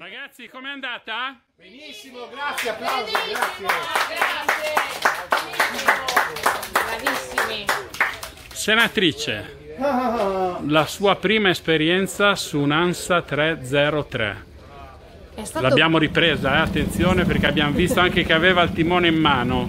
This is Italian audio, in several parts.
Ragazzi, com'è andata? Benissimo, grazie, applausi, grazie. Bravissimi. Senatrice, la sua prima esperienza su un ANSA 303. È stato, L'abbiamo ripresa, eh? attenzione perché abbiamo visto anche che aveva il timone in mano.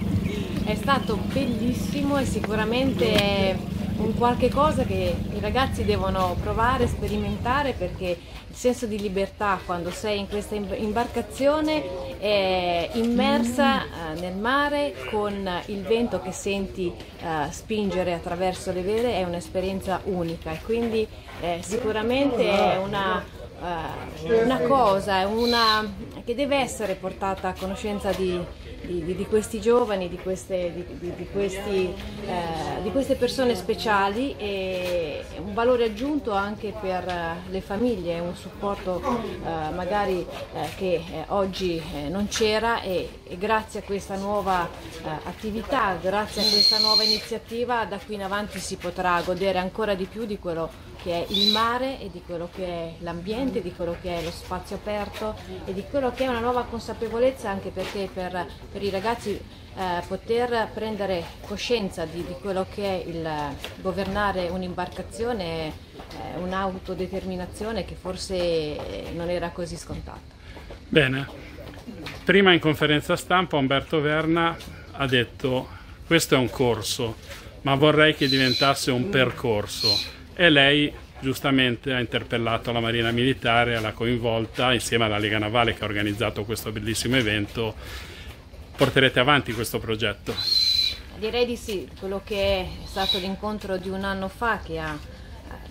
è stato bellissimo e sicuramente un qualche cosa che i ragazzi devono provare, sperimentare perché il senso di libertà quando sei in questa im- imbarcazione è immersa eh, nel mare con il vento che senti eh, spingere attraverso le vele è un'esperienza unica. E quindi eh, sicuramente è una eh, una cosa, una, che deve essere portata a conoscenza di, di- di- questi giovani, di queste, questi, eh, di queste persone speciali e un valore aggiunto anche per eh, le famiglie, un supporto eh, magari eh, che eh, oggi non c'era e, e grazie a questa nuova attività, grazie a questa nuova iniziativa da qui in avanti si potrà godere ancora di più di quello che è il mare e di quello che è l'ambiente, di quello che è lo spazio aperto e di quello che è una nuova consapevolezza anche perché per, per i ragazzi eh, poter prendere coscienza di, di quello che è il governare un'imbarcazione è un'autodeterminazione che forse eh, non era così scontata. Bene, prima in conferenza stampa Umberto Verna ha detto questo è un corso, ma vorrei che diventasse un percorso e lei giustamente ha interpellato la Marina Militare, l'ha coinvolta insieme alla Lega Navale che ha organizzato questo bellissimo evento. Porterete avanti questo progetto? Direi di sì, quello che è stato l'incontro di un anno fa che ha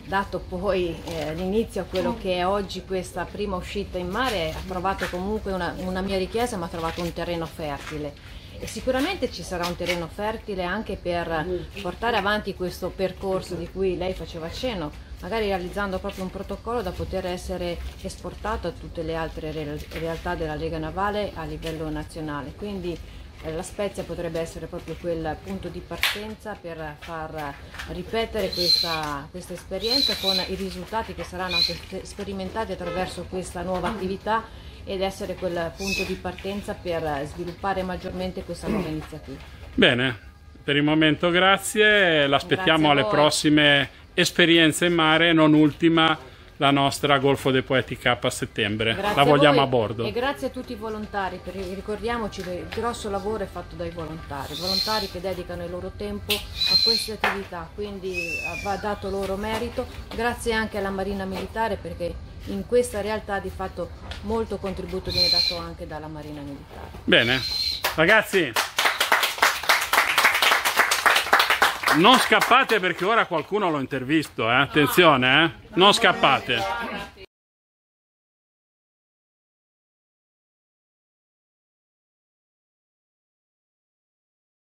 dato poi eh, l'inizio a quello che è oggi questa prima uscita in mare, ha trovato comunque una, una mia richiesta, ma ha trovato un terreno fertile. Sicuramente ci sarà un terreno fertile anche per portare avanti questo percorso di cui lei faceva cenno, magari realizzando proprio un protocollo da poter essere esportato a tutte le altre re- realtà della Lega Navale a livello nazionale. Quindi eh, la Spezia potrebbe essere proprio quel punto di partenza per far ripetere questa, questa esperienza con i risultati che saranno anche spe- sperimentati attraverso questa nuova attività ed essere quel punto di partenza per sviluppare maggiormente questa nuova iniziativa. Bene, per il momento grazie, l'aspettiamo a alle prossime esperienze in mare, non ultima la nostra Golfo dei Poeti K a settembre. Grazie la a vogliamo voi a bordo. E grazie a tutti i volontari, perché ricordiamoci che il grosso lavoro è fatto dai volontari, volontari che dedicano il loro tempo a queste attività, quindi va dato loro merito. Grazie anche alla Marina Militare perché in questa realtà di fatto molto contributo viene dato anche dalla Marina Militare. Bene, ragazzi, non scappate perché ora qualcuno l'ho intervisto, eh? attenzione, eh? non scappate.